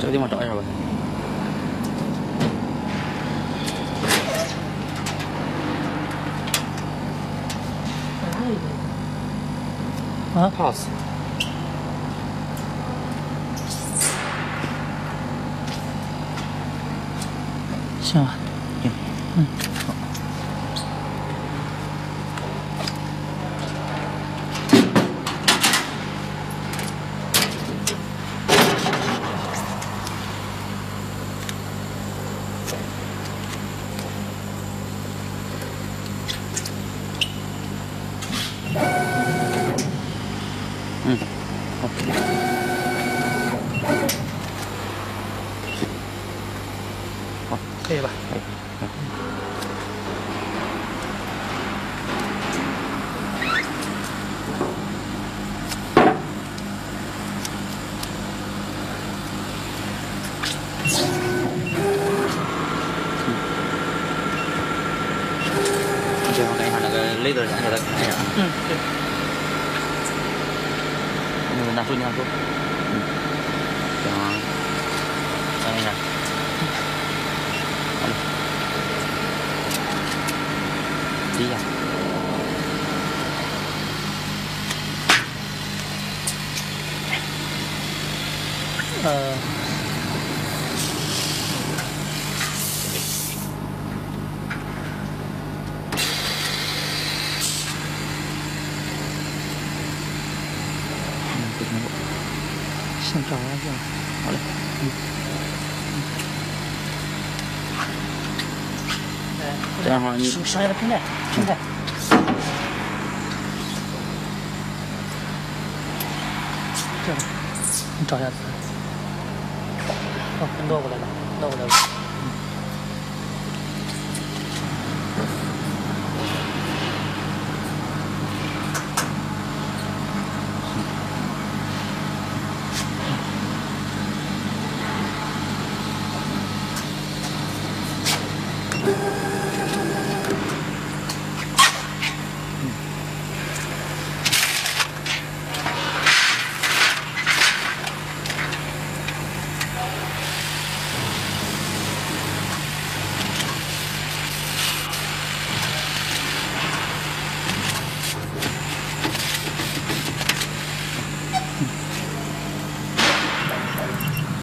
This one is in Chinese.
这个地方找一下吧。啊，pass。行吧，行，嗯，嗯，好。好，可以吧？可以，嗯。你最好看一下那个雷德，让给他看一下啊。嗯，对。那个拿手，你拿手。嗯，这样，看一下。好了，低一下。呃，嗯，不听我。先照完相。好嘞。哎，这样的话你剩剩下的平台，平台。这样，你找一下子。哦，挪过来了，挪过来了。